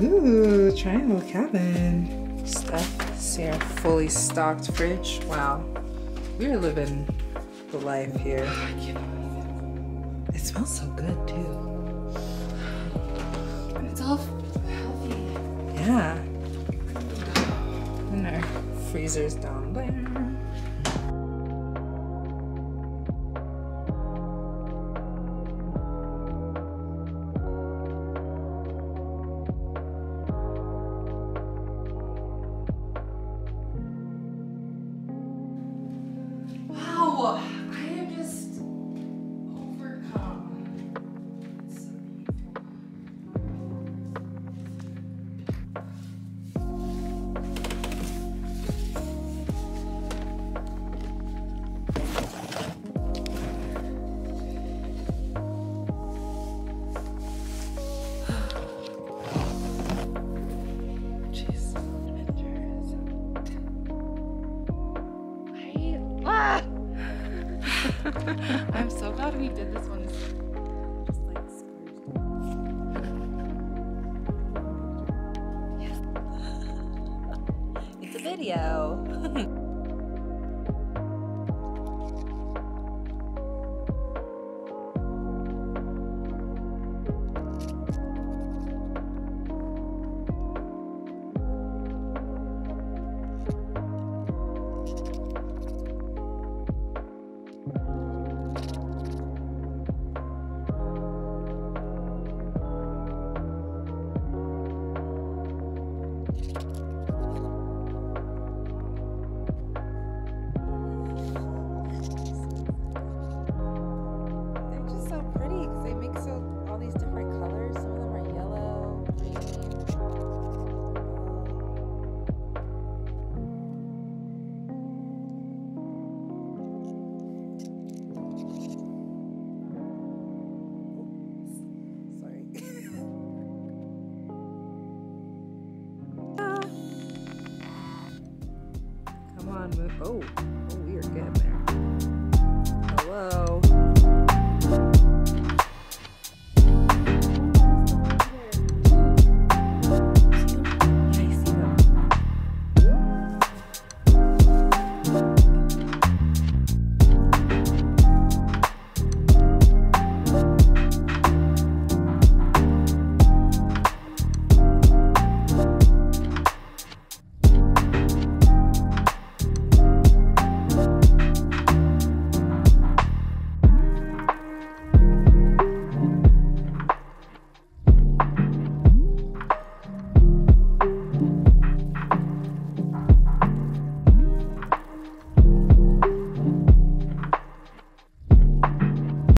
Ooh, triangle cabin. Stuff. See our fully stocked fridge. Wow. We're living the life here. It smells so good too. It's all healthy. Yeah. And our freezer's down there. I'm so glad we did this one. It's a video. They're Antoine. Mo- oh, oh, we are getting there. Hello.